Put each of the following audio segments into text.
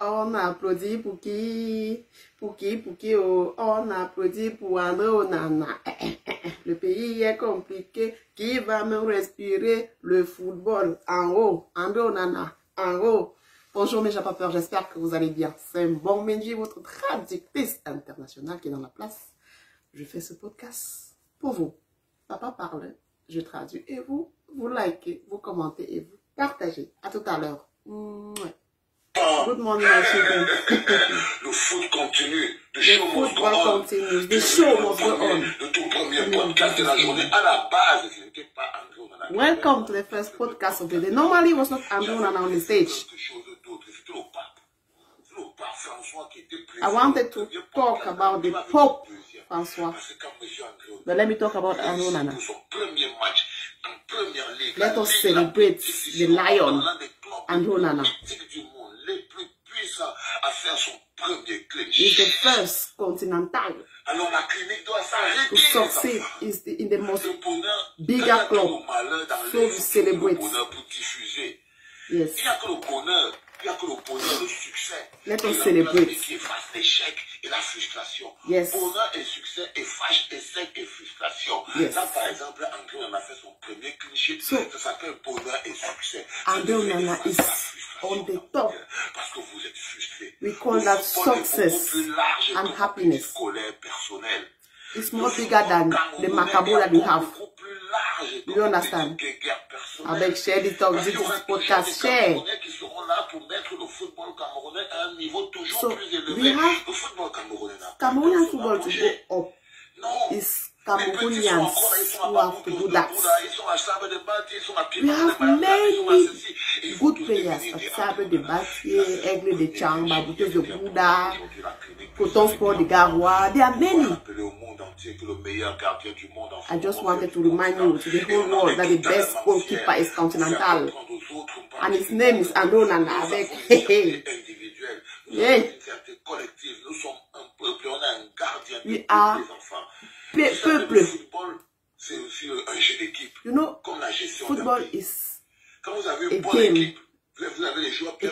On applaudit pour qui Pour qui Pour qui oh? On applaudit pour André Onana. Le pays est compliqué. Qui va me respirer le football? En haut. André Onana. En haut. Bonjour mes peur, j'espère que vous allez bien. C'est bon Menji, votre traductrice internationale qui est dans la place. Je fais ce podcast pour vous. Papa parle, je traduis et vous, vous likez, vous commentez et vous partagez. À tout à l'heure. Good morning, my children. Le foot continue. The show must go on. The show must go on. Le tout premier mm. podcast de la journée. À la base, ce n'était pas André Onana. Welcome to the first podcast of the day. Normally, it was not Andrew on the stage. Quelque chose d'autre. C'était le pape. C'est le pape François qui était I wanted to talk about the Pope François. Parce que quand monsieur André Onana But let me talk about Andrew Onana. pour son premier match en première ligue. Let us celebrate the lion, Andrew Onana. is the first continental to succeed is the, in the most bigger club. So we celebrate. Yes. A que le bonheur, le succès. Let us celebrate. Qui efface l'échec et la frustration. Yes. Bonheur et succès efface échec et frustration. Yes. Là, par exemple, André on a fait son premier sheet. So, ça s'appelle bonheur et succès. André Onana is on the top. Parce que vous êtes frustré. We call that success and happiness. It's more bigger than the macabre that you have. You don't understand? I beg share the talk. This is podcast. Share. So we have Cameroonian football to go up. It's Cameroonians who have to do that. We have many good players at Sabre de Bassier, Aigle de Changba, Babouté de Bouda, Coton Sport de Garoua. There are many. I just wanted to remind you, to the whole world, that the best goalkeeper is Continental. And his name is Andona Avec. yeah. We peuple. You know, football is a game.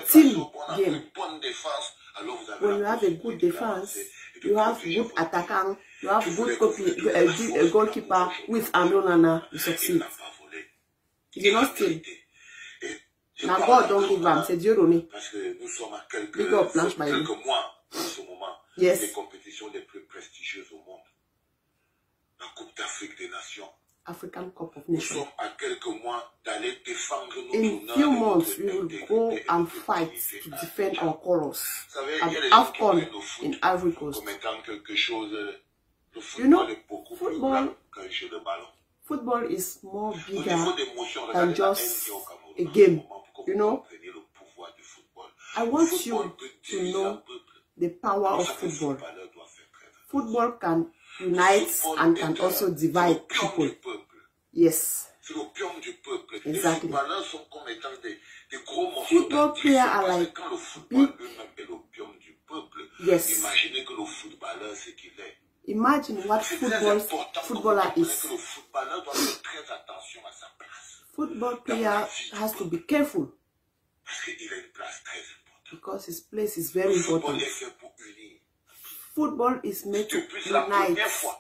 Team. When you have a good defense, you have good attacker, you have good copy, euh, euh, goalkeeper with Amrolana, you succeed. You do not steal. Now God don't give them, c'est Dieu donné. Big up, Blanche Bailly. Yes. Les compétitions les plus prestigieuses au monde. La Coupe d'Afrique des Nations. African Cup of Nations. sommes à quelques mois d'aller défendre notre In few months, we will go and fight to defend our colors Vous at il y a des gens qui AFCON prennent le foot in Ivory Coast. comme étant quelque chose. Le football You know, football- plus grand qu'un jeu de ballon. Football is more bigger than regardez la haine just a au Cameroun a game. moment pour que You know, compreniez le pouvoir du football. I want you to know the power of ça que le football. footballeur doit faire très attention. Football can unite Football and can also euh, divide people. Yes. C'est l'opium du peuple. Exactly. Les footballeurs sont comme étant des, des gros morceaux Football players are like quand le football big- lui-même est l'opium du peuple, Yes. imaginez que le footballeur, c'est qu'il est. Imagine what football footballer is. que le footballeur doit faire très attention à sa place. Football player has to be careful Parce qu'il a une place très importante. because his place is very important. Football is made to unite. première fois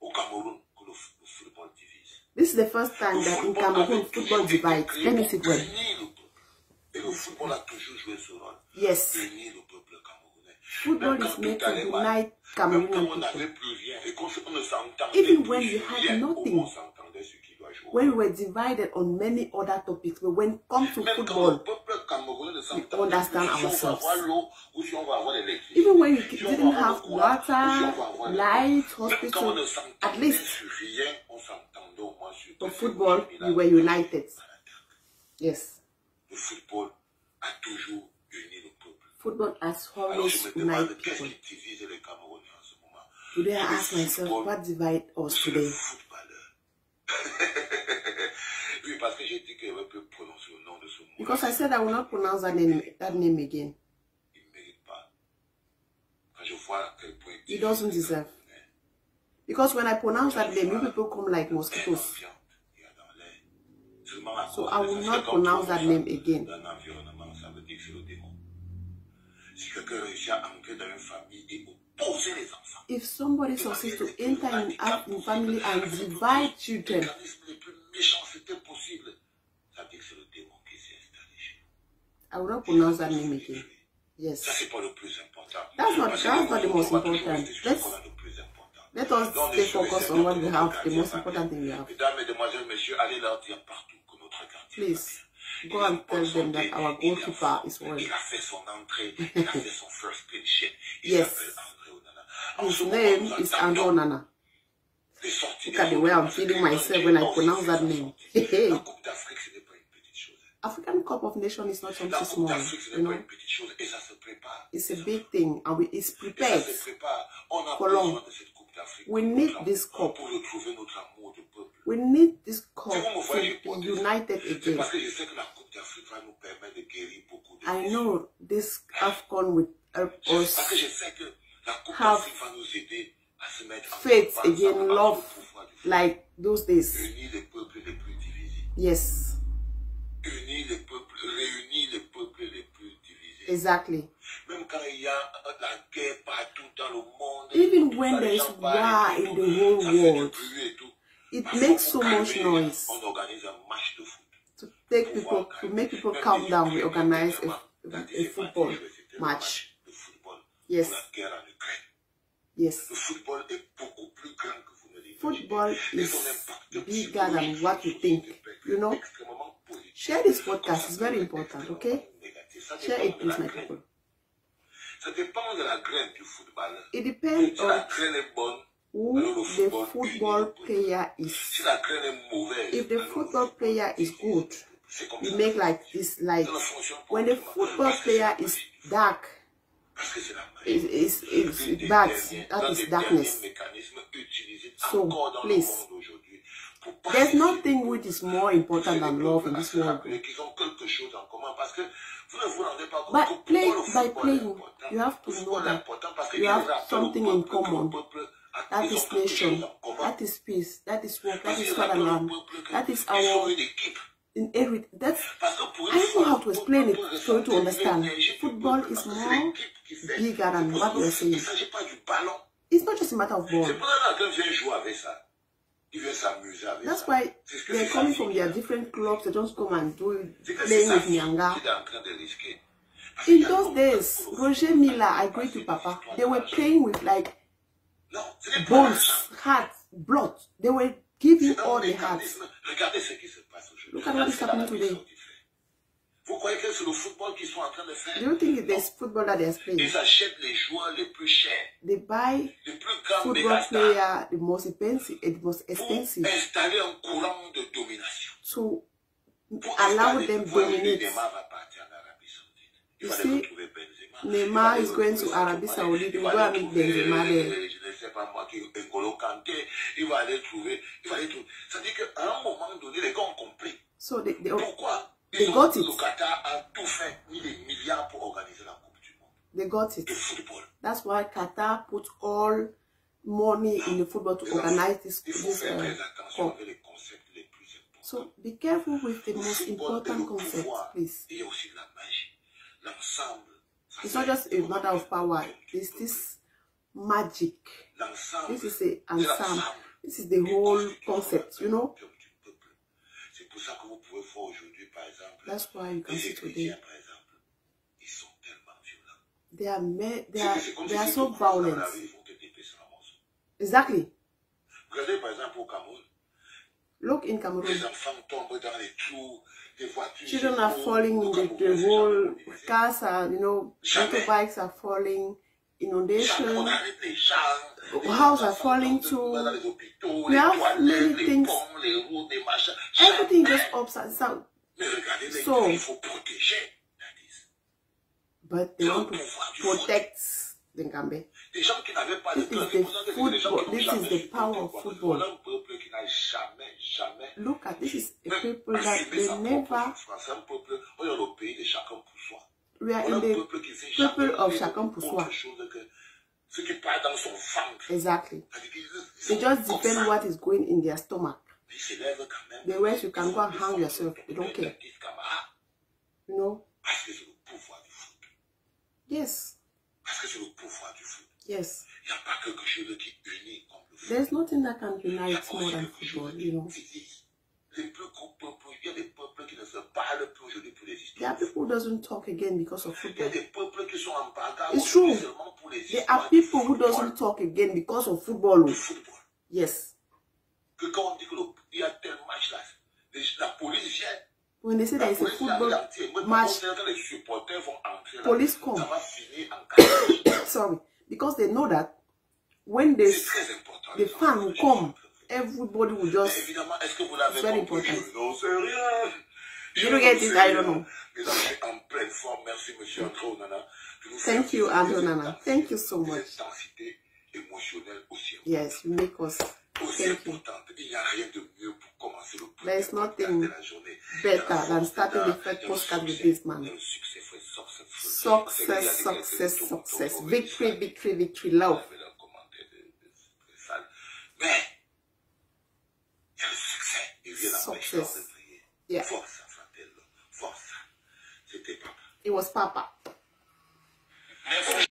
au Cameroun que le, f- le football divise. This is the first time that in Cameroon football divides. Let me sit well. unir le peuple. Et le football a toujours joué ce rôle. Yes. Unir le peuple camerounais. Football is made to unite même quand Cameroonian on people. n'avait plus rien et qu'on on ne s'entendait Even when you had nothing. on s'entendait sur qui doit jouer. When we were divided on many other topics, but when it comes to Même quand le football, we camerounais ne s'entendait plus understand si on va ourselves. Even when you didn't have water, light, hospital, at least for football, you were united. Yes. Football has always united people. Today I ask myself, what divide us today? Because I said I will not pronounce that name, that name again. He doesn't deserve. Because when I pronounce that name, you people come like mosquitoes. So I will not pronounce that name again. If somebody succeeds to enter in a family and divide children, I will not pronounce that name again. Yes. That's not- that's not the most important. rester sur ce Let's- qu'on a le plus important. Let us Donc, on est stay focused on what we have, the most important thing we have. Mesdames, Mesdemoiselles, Messieurs, allez leur dire partout que notre quartier Please, go and tell them that our goalkeeper is well. Il a fait son entrée, il a fait son first clean sheet. Il Yes. s'appelle André Onana. En His name is Andrew Nana. Look at the way I'm feeling myself when I pronounce that name. African Cup of Nations is not something small, you know. une petite chose. Et ça se prépare. It's a big thing, and we, it's prepared. se prépare. On a For long. de cette Coupe d'Afrique. We need this cup. Pour retrouver notre amour de peuple. We need this cup Si vous me voyez to be united again. parce que je sais que la Coupe d'Afrique va nous permettre de guérir beaucoup de I know this AFCON will help Je- Parce que je us sais que la Coupe have d'Afrique va nous aider à se mettre en faith again, love au pouvoir du foot. like those days. Unir les peuples les plus divisés. Yes, Unir les peuples, les peuples les plus divisés. exactly. Même quand il y a la guerre partout dans le monde. Even when there is war in the whole world. It makes so much noise. On organise un match de foot. To take people, to make people calm down, we organize a, a football match. Yes, yes. Le football est beaucoup plus grand que. Football is bigger than what you think. société peut être You know? Share this podcast. It's very important, okay? Share it, please, my people. Ça dépend de la graine du football. It depends on graine est bonne, who the football player is. si la graine est mauvaise, If the football player is good, we make like this, like Ça ne fonctionne pas when the football Parce que c'est player is dark, it's, que c'est la magie. is is L'un is des bad. That is darkness. Derniers mécanismes utilisés So, ah, please. aujourd'hui pour There's nothing which is more important than love in this world. rappeler qu'ils ont quelque chose en commun parce que vous ne vous rendez pas compte But play by playing, you have to know that you have something in peuple que le common. That is nation. That is peace. That is work. that is Parce is qu'il rappelle au fatherland. That is our in every. That's Parce que pour I don't know how to explain it for you to understand. Football is parce que c'est more l'équipe qui fait. bigger than what que you're saying. Ne s'agit pas du ballon. It's not just a matter of ball. pour ça que quelqu'un vient jouer avec ça. Il vient s'amuser avec That's why C'est ce que they're coming from their different clubs. They just come and do playing with Nyanga. en train de risquer. Parce qu'il In those days, Roger Milla, I agree to Papa. They were playing with like Non, ce n'est pas bones, l'argent. heart, blood. They were giving all the hearts. mécanisme. Regardez ce qui se passe aujourd'hui. Look at what is happening today. Vous croyez que c'est le football qu'ils sont en train de Do faire you think there's football that they're playing? Ils achètent les joueurs les plus chers, They buy les plus grands football player the most expensive, the most pour expensive installer un courant de domination. to Pour allow them dominate. Neymar va partir en Arabie Saoudite. Il You va see, aller retrouver Benzema. Neymar is going to Arabie Saoudite. Il va aller trouver, Benzema there. Je ne sais pas moi, qui N'Golo Kanté. Il va aller trouver. Il va aller trouver. C'est-à-dire qu'à un moment donné, les gars ont compris. So they, they, Pourquoi? They got it. They got it. That's why Qatar put all money in the football to organize this, this uh, cup. So be careful with the most important concept, please. It's not just a matter of power. It's this magic. This is the ensemble. This is the whole concept, you know. Pour ça que vous pouvez voir aujourd'hui, par exemple, That's why you can les see chrétiens, today par exemple, ils sont tellement violents. they are ma- they are they so violent. ils vont te dépecer en morceaux. Exactly. Regardez par exemple au Cameroun, Look in les Cameroon. enfants tombent dans les trous, des voitures. Children are falling in the, the whole cars are you know motorbikes are falling, inundation, houses are falling too. We have many things. Everything just upside down. So, but they want to protect the This is the football. This the power of football. Look at this is a people that they never. We are chacun pour soi. Exactly. C'est-à-dire qu'ils- ils They sont just comme depend what is going in their stomach. Ils s'élèvent quand même. The rest you can go and hang yourself. They don't care. leurs petits camarades. You know. Parce que c'est le pouvoir du foot. Yes. Parce que c'est le pouvoir du foot. Yes. Il n'y a pas quelque chose qui unit comme le foot. There's nothing that can Il y a unite more than football, you know. qui divise. Les plus gros peuples, il y a des peuples qui ne se parlent plus aujourd'hui pour les There are people who doesn't talk again because of Il y a football. des peuples qui sont en bagarre It's true. There are people who doesn't talk again because of football. football. Yes. When they say there is a football match, police come. Sorry, because they know that when they, the fan will come, everybody will just. It's very important. You don't get this. I don't know. Mais on est en pleine forme. Merci, monsieur André Onana. de nous Thank you, vivre André des Onana. intensités- Thank you so much. intensités émotionnelles aussi, yes, you make us thank you. importantes. Il n'y a rien de mieux pour commencer le premier There's nothing de la journée. better Il y a la than starting the first il y a le podcast with this il y a man. le succès, frère, success, Success, success, victory, victory, victory, love. Success. Yeah. Forza, fratello. Forza. C'était papa. It was Papa. Never